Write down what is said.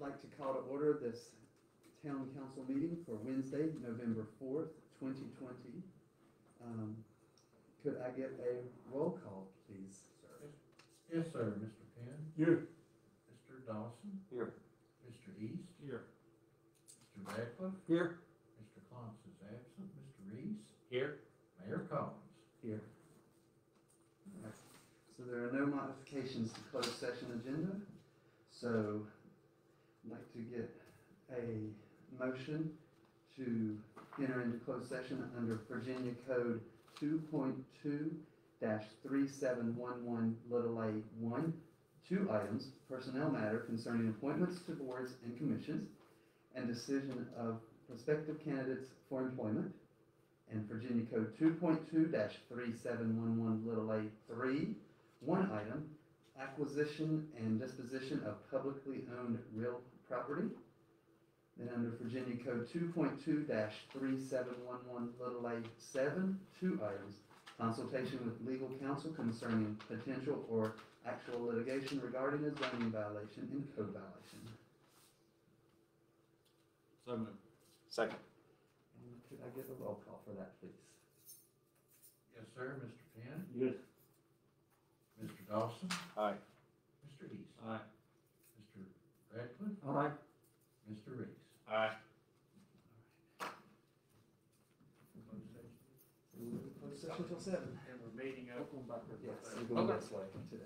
like to call to order this town council meeting for Wednesday, November fourth, twenty twenty. Um, could I get a roll call, please? Sir yes, sir, Mr. Penn, Here. Mr. Dawson, Here. Mr. East, Here. Mr. Radcliffe, Here. Mr. Clontz is absent, Mr. Reese, Here. Mayor Collins. Here. Alright, So there are no modifications to closed session agenda, so I'd like to get a motion to enter into closed session under Virginia Code 2.2-3711 little a one. Two items, personnel matter concerning appointments to boards and commissions and decision of prospective candidates for employment and Virginia Code 2.2-3711 little a three, one item, acquisition and disposition of publicly owned real property. Then under Virginia Code two point two three seven one one little a seven, two items, consultation with legal counsel concerning potential or actual litigation regarding a zoning violation and code violation. So moved. Second. And could I get a roll call for that, please? Yes, sir, Mr. Penn, Yes. Mr. Dawson, Aye. Mr. East, Aye. Mr. Radcliffe, Aye. Mr. Reese. Aye. Closed session. Closed session till seven. And we're meeting up on back there. Yes, we're going this way today.